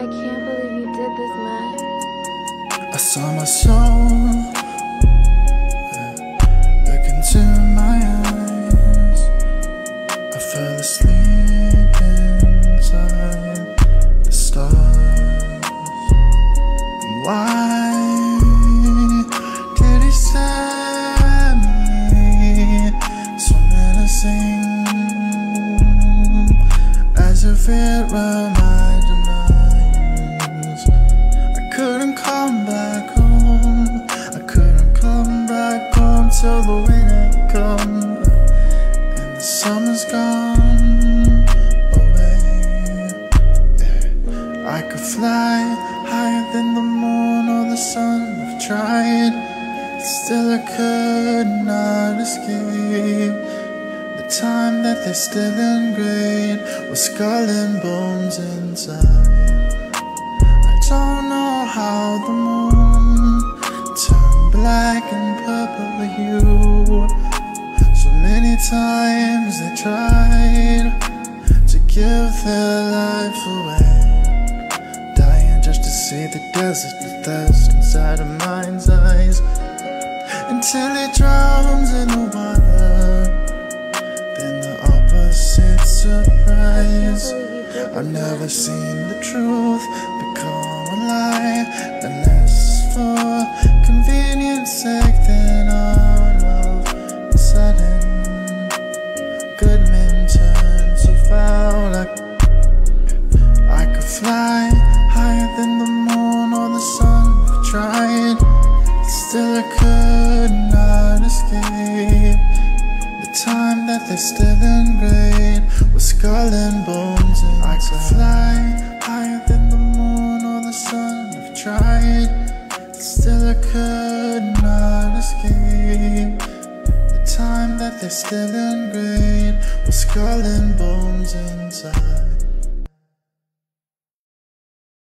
I can't believe you did this, Matt. I saw my soul look into my eyes. I fell asleep inside the stars. Why did he send me so menacing? As if it were the winter come and the summer's gone away. I could fly higher than the moon or the sun. I've tried, still I could not escape. The time that they still engraved With skull and bones inside. I don't know how the times they tried to give their life away, dying just to see the desert, the thirst inside a mind's eyes, until it drowns in the water. Then the opposite surprise. I've never seen the truth become a lie Unless for Good men turn so foul I, I could fly higher than the moon or the sun. I've tried, still I could not escape. The time that they still engraved With skull and bones and I could fly higher than the moon or the sun. I've tried, still I could not escape that they're still engraved was skull and bones inside